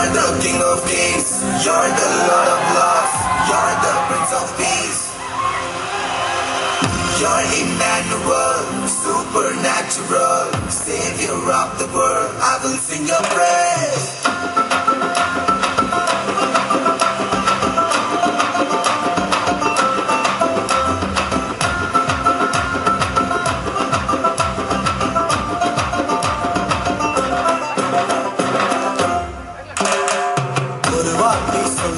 You're the king of kings, you're the lord of lords, you're the prince of peace. You're Emmanuel, supernatural, savior of the world. I will sing your praise.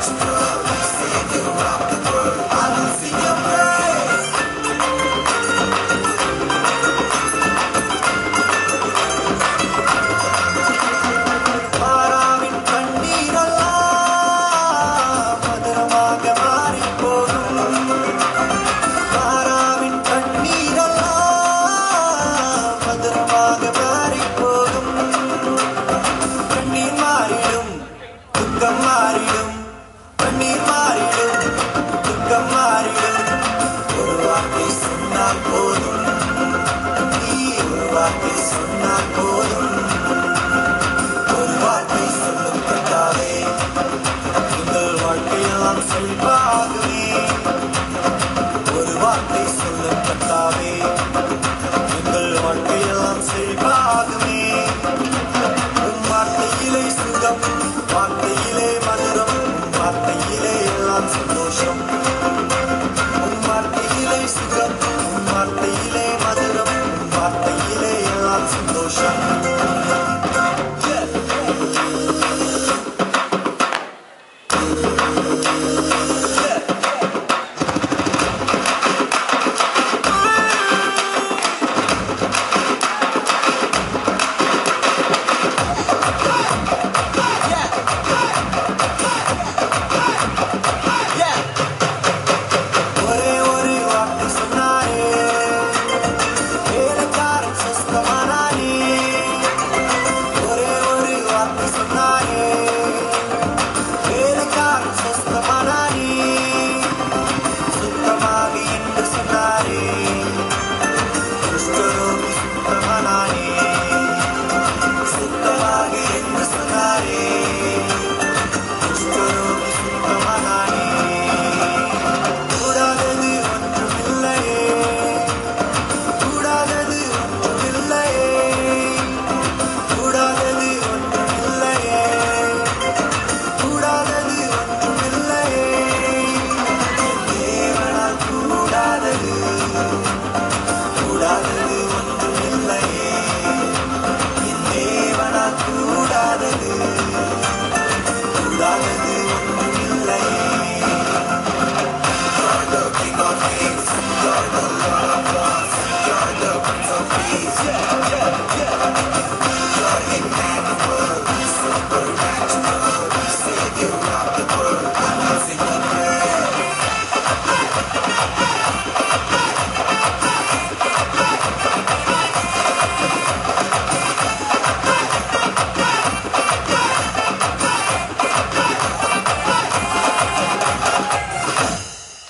Stop.